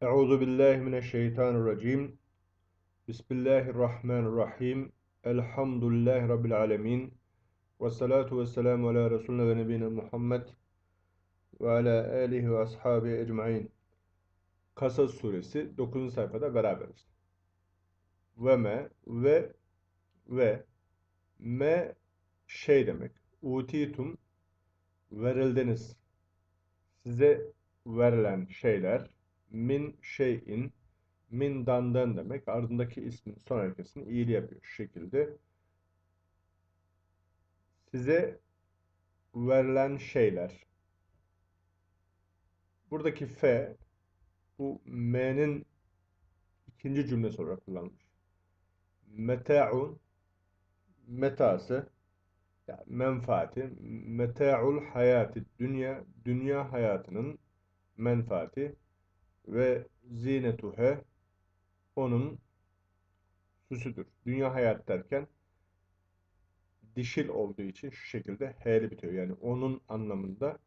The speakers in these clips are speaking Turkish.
Euzu billahi mineşşeytanirracim. Bismillahirrahmanirrahim. Elhamdülillahi rabbil alamin. Ve salatu vesselamu ala resulina ve nebiyina Muhammed ve ala alihi ve ashabi ecmaîn. Kasas suresi 9. sayfada beraberiz. Ve me ve ve me şey demek. Utitum verildiniz. Size verilen şeyler min şeyin min dandan demek. Ardındaki ismin son harekesini iyili yapıyor şu şekilde. Size verilen şeyler. Buradaki fe bu m'nin ikinci cümlesi olarak kullanılmış. Meta'un metası yani menfaati meta'ul hayati dünya dünya hayatının menfaati ve zinetuhe onun süsüdür. Dünya hayat derken dişil olduğu için şu şekilde h'li bitiyor. Yani onun anlamında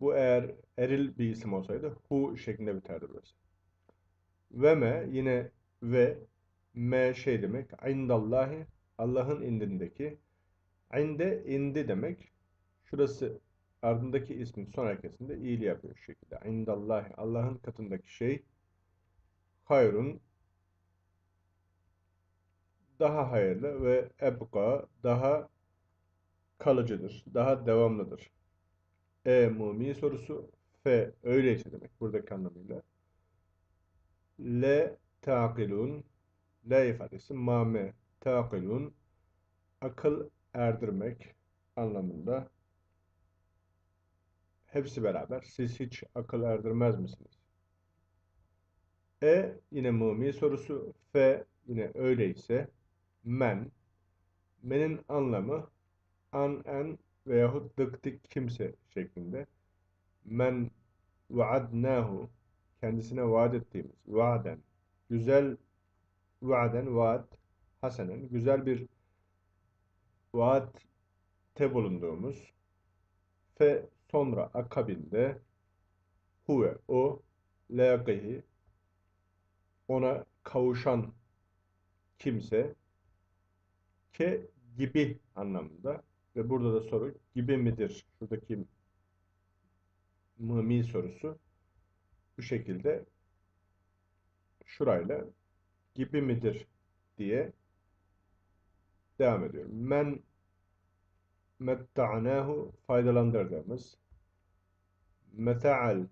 bu eğer eril bir isim olsaydı hu şeklinde biterdi burası. Ve me yine ve me şey demek indallahi Allah'ın indindeki inde indi demek. Şurası ardındaki ismin son hareketinde iyiliği yapıyor şu şekilde. İndallahi Allah'ın katındaki şey hayrun daha hayırlı ve ebqa daha kalıcıdır, daha devamlıdır. E mumi sorusu F öyleyse demek buradaki anlamıyla. Le taqilun La ifadesi mame taqilun akıl erdirmek anlamında hepsi beraber. Siz hiç akıl erdirmez misiniz? E yine mumi sorusu. F yine öyleyse men. Menin anlamı an en veyahut dıktik kimse şeklinde. Men vaadnahu kendisine vaat ettiğimiz vaaden. Güzel vaaden vaat hasenen güzel bir vaatte bulunduğumuz. Fe sonra akabinde huve o laqihi ona kavuşan kimse ke gibi anlamında ve burada da soru gibi midir? Şuradaki mımi sorusu bu şekilde şurayla gibi midir diye devam ediyorum. Men metta'nahu faydalandırdığımız meta'al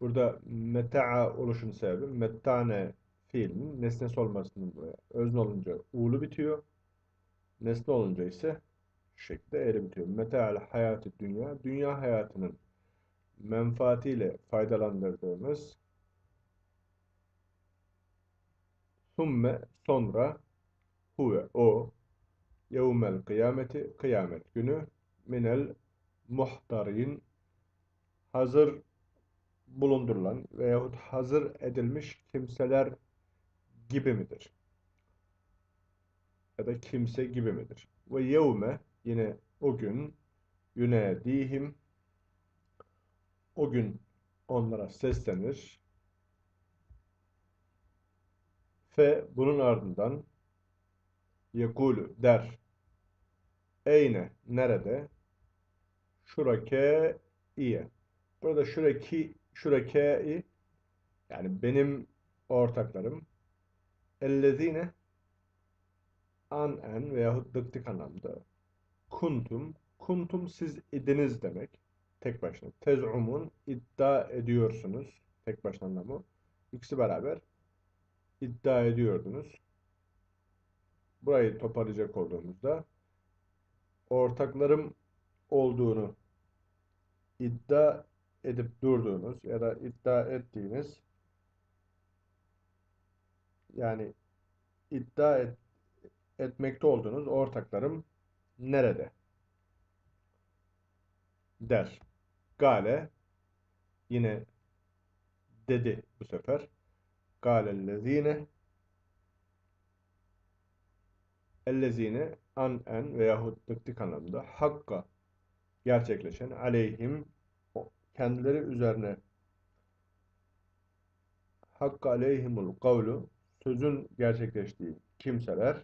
burada meta'a oluşun sebebi metta'ne fiilinin nesnesi olmasının. Özne olunca u'lu bitiyor. Nesne olunca ise şu şekilde e'li bitiyor. Meta'al hayatı dünya. Dünya hayatının menfaatiyle faydalandırdığımız Thumme sonra huve o yevmel kıyameti kıyamet günü minel muhtarin hazır bulundurulan veyahut hazır edilmiş kimseler gibi midir? Ya da kimse gibi midir? Ve yevme yine o gün yunedihim o gün onlara seslenir Fe bunun ardından yekulu der. Eyne nerede? Şurake iye. Burada şuraki şurake yani benim ortaklarım ellezine an en veyahut dıktık anlamda kuntum kuntum siz idiniz demek tek başına tezumun iddia ediyorsunuz tek başına anlamı ikisi beraber iddia ediyordunuz. Burayı toparlayacak olduğumuzda ortaklarım olduğunu iddia edip durduğunuz ya da iddia ettiğiniz yani iddia et, etmekte olduğunuz ortaklarım nerede? Der. Gale yine dedi bu sefer. Kâlellezîne ellezine an en veyahut dıktık anlamında hakka gerçekleşen aleyhim kendileri üzerine hakka aleyhimul kavlu sözün gerçekleştiği kimseler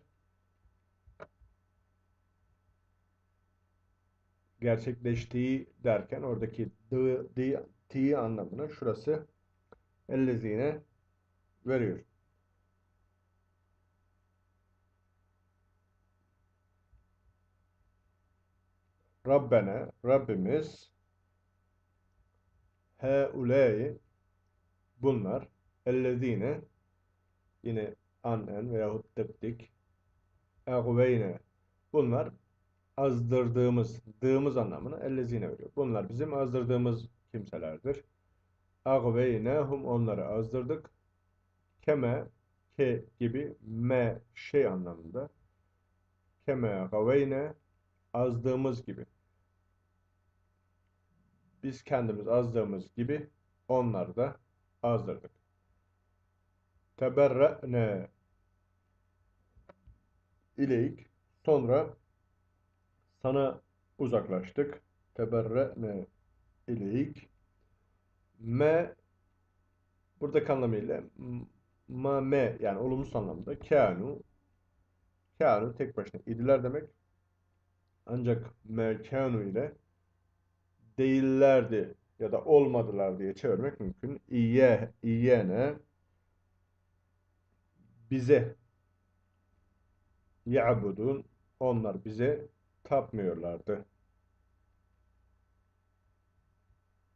gerçekleştiği derken oradaki dı, di, ti anlamına şurası ellezine veriyor. Rabbena Rabbimiz heulâi bunlar ellezine yine anen veyahut tıptik egveyne bunlar azdırdığımız, dığımız anlamını ellezine veriyor. Bunlar bizim azdırdığımız kimselerdir. Agveynehum onları azdırdık. Keme ke gibi me şey anlamında. Keme gaveyne azdığımız gibi. Biz kendimiz azdığımız gibi onları da azdırdık. Teberre'ne ileyk sonra sana uzaklaştık. Teberre'ne ileyk me burada anlamıyla ma me yani olumsuz anlamda kânu kânu tek başına idiler demek. Ancak me kânu ile değillerdi ya da olmadılar diye çevirmek mümkün. İye, iyene bize ya'budun onlar bize tapmıyorlardı.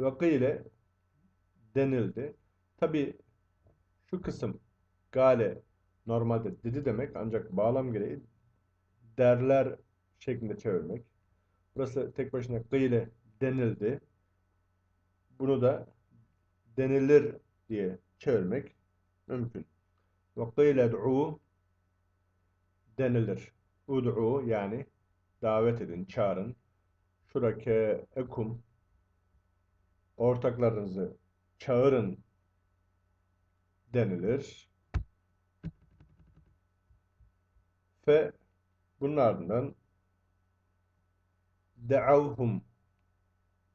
Ve ile denildi. Tabi şu kısım gale normalde dedi demek ancak bağlam gereği derler şeklinde çevirmek. Burası tek başına gıyle denildi. Bunu da denilir diye çevirmek mümkün. Gıyle du'u denilir. Ud'u yani davet edin, çağırın. Şurake ekum ortaklarınızı çağırın denilir. Ve bunun ardından de'avhum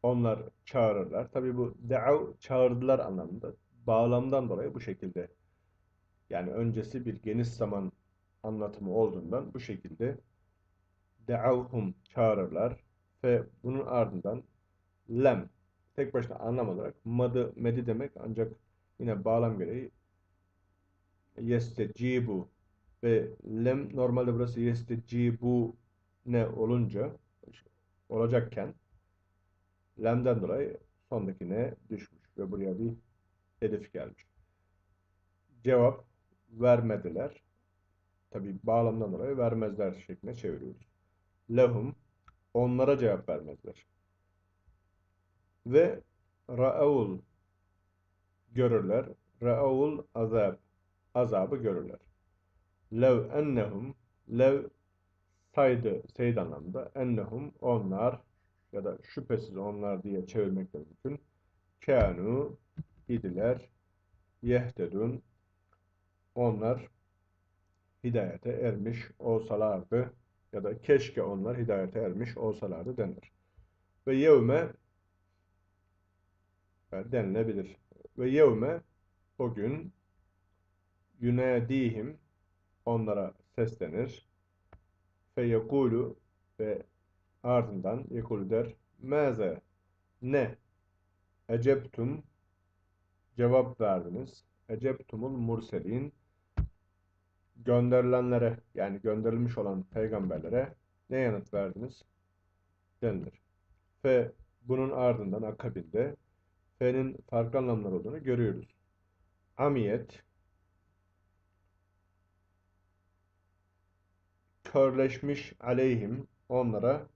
onlar çağırırlar. Tabi bu de'av çağırdılar anlamında. Bağlamdan dolayı bu şekilde yani öncesi bir geniş zaman anlatımı olduğundan bu şekilde de'avhum çağırırlar ve bunun ardından lem tek başına anlam olarak madı medi demek ancak yine bağlam gereği yestecibu ve lem normalde burası yestecibu ne olunca olacakken lemden dolayı sondaki ne düşmüş ve buraya bir hedef gelmiş. Cevap vermediler. Tabi bağlamdan dolayı vermezler şeklinde çeviriyoruz. Lehum onlara cevap vermezler ve ra'avul görürler. Ra'avul azab azabı görürler. Lev ennehum lev saydı seyd anlamda ennehum onlar ya da şüphesiz onlar diye çevirmek de mümkün. Kânu idiler yehtedun onlar hidayete ermiş olsalardı ya da keşke onlar hidayete ermiş olsalardı denir. Ve yevme denilebilir. Ve yevme o gün yunadihim onlara seslenir. Fe yekulu ve ardından yekulu der. Meze ne? Eceptum cevap verdiniz. Eceptumul murselin gönderilenlere yani gönderilmiş olan peygamberlere ne yanıt verdiniz? denilir. Ve bunun ardından akabinde F'nin farklı anlamlar olduğunu görüyoruz. Amiyet körleşmiş aleyhim onlara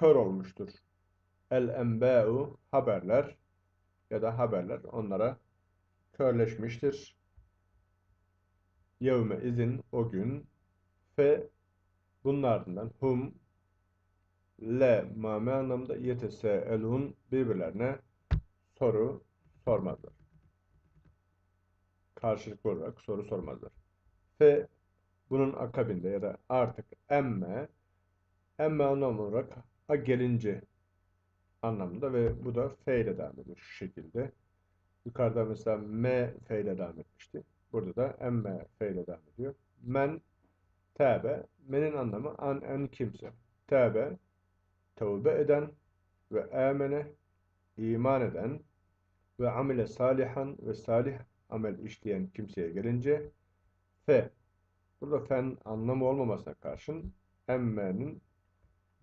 kör olmuştur. El enbâ'u haberler ya da haberler onlara körleşmiştir. Yevme izin o gün fe bunun ardından hum le mame anlamda elun birbirlerine soru sormazlar. Karşılıklı olarak soru sormazlar. Ve bunun akabinde ya da artık emme Emme anlam olarak a gelince anlamında ve bu da fe ile devam ediyor şu şekilde. Yukarıda mesela me fe ile devam etmişti. Burada da emme fe ile devam ediyor. Men tebe menin anlamı an en kimse. Tebe tevbe eden ve amene iman eden ve amile salihan ve salih amel işleyen kimseye gelince fe burada fen anlamı olmamasına karşın emmenin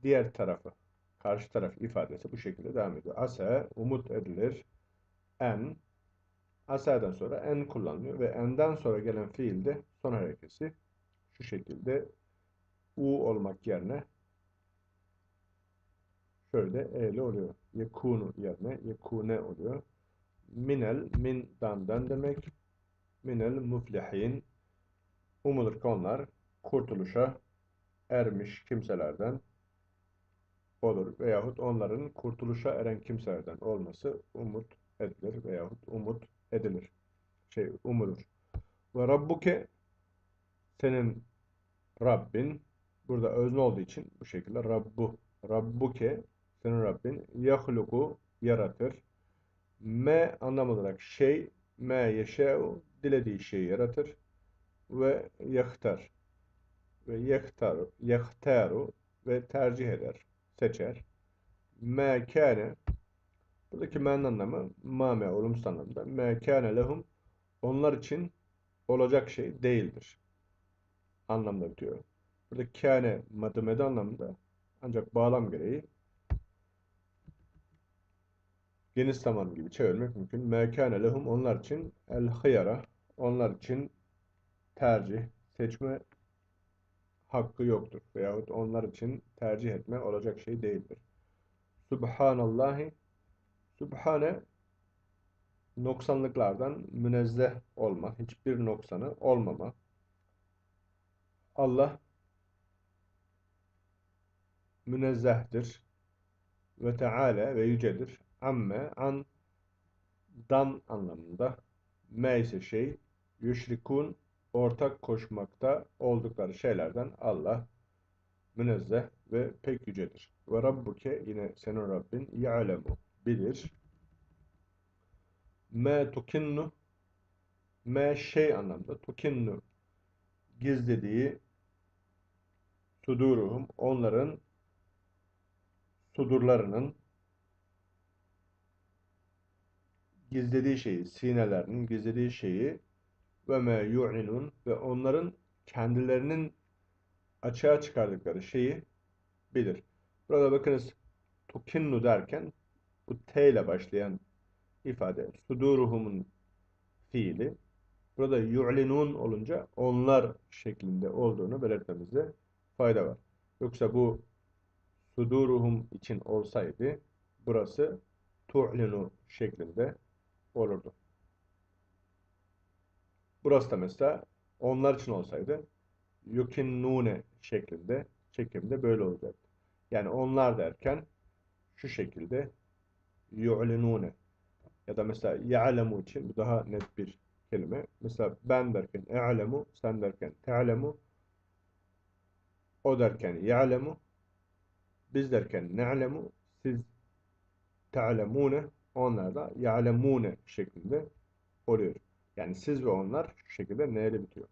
diğer tarafı karşı taraf ifadesi bu şekilde devam ediyor. Asa umut edilir. En asa'dan sonra en kullanılıyor ve enden sonra gelen fiilde son harekesi şu şekilde u olmak yerine şöyle e'li oluyor. Yekunu yerine yekune oluyor. Minel min damdan demek. Minel muflihin umulur ki onlar kurtuluşa ermiş kimselerden olur veyahut onların kurtuluşa eren kimselerden olması umut edilir veyahut umut edilir. Şey umulur. Ve Rabbuke senin Rabbin burada özne olduğu için bu şekilde Rabbu Rabbuke senin Rabbin yahluku yaratır. Me anlam olarak şey me yeşe'u dilediği şeyi yaratır ve yahtar ve yahtar yahtaru ve tercih eder seçer. Me kâne buradaki me'nin anlamı mame olumsuz anlamda. Me kâne lehum onlar için olacak şey değildir. Anlamda bitiyor. Burada kâne matemede anlamında ancak bağlam gereği geniş zaman gibi çevirmek mümkün. Me kâne lehum onlar için el hıyara onlar için tercih, seçme hakkı yoktur. Veyahut onlar için tercih etme olacak şey değildir. Subhanallahi Subhane noksanlıklardan münezzeh olma, hiçbir noksanı olmama. Allah münezzehtir ve Teala ve yücedir. Amme an dan anlamında me ise şey yüşrikun ortak koşmakta oldukları şeylerden Allah münezzeh ve pek yücedir. Ve Rabbuke yine senin Rabbin ya'lemu bilir. Me tukinnu me şey anlamda tukinnu gizlediği suduruhum onların sudurlarının gizlediği şeyi, sinelerinin gizlediği şeyi ve me yu'linun ve onların kendilerinin açığa çıkardıkları şeyi bilir. Burada bakınız tukinnu derken bu T ile başlayan ifade suduruhumun fiili. Burada yu'linun olunca onlar şeklinde olduğunu belirtmemizde fayda var. Yoksa bu suduruhum için olsaydı burası tu'linu şeklinde olurdu. Burası da mesela onlar için olsaydı yukinnune şeklinde çekimde böyle olacaktı. Yani onlar derken şu şekilde yu'linune ya da mesela ya'lemu için bu daha net bir kelime. Mesela ben derken e'lemu, sen derken te'lemu, o derken ya'lemu, biz derken ne'lemu, siz te'lemune, onlar da ya'lemune şeklinde oluyor. Yani siz ve onlar şu şekilde neyle bitiyor.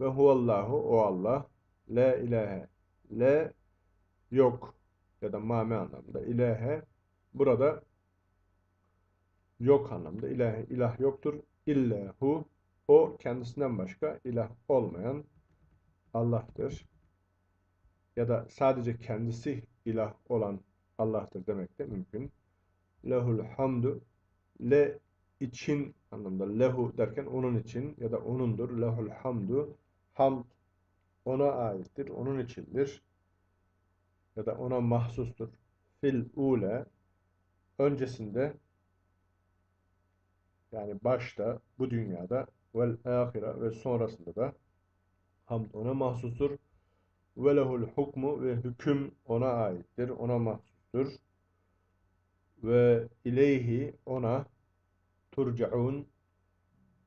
Ve huvallahu o Allah la ilahe le yok ya da mame anlamında ilahe burada yok anlamda ilah, ilah yoktur. İllahu o kendisinden başka ilah olmayan Allah'tır. Ya da sadece kendisi ilah olan Allah'tır demek de mümkün. Lehul hamdu le için anlamda lehu derken onun için ya da onundur. Lehul hamdu hamd ona aittir, onun içindir. Ya da ona mahsustur. Fil ule öncesinde yani başta bu dünyada vel ahire ve sonrasında da hamd ona mahsustur. Ve lehul hukmu ve hüküm ona aittir, ona mahsustur. Ve ileyhi ona turcaun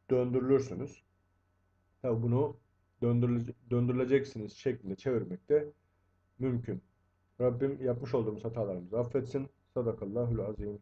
döndürülürsünüz. Tabi bunu döndürüle döndürüleceksiniz şeklinde çevirmek de mümkün. Rabbim yapmış olduğumuz hatalarımızı affetsin. Sadakallahul azim.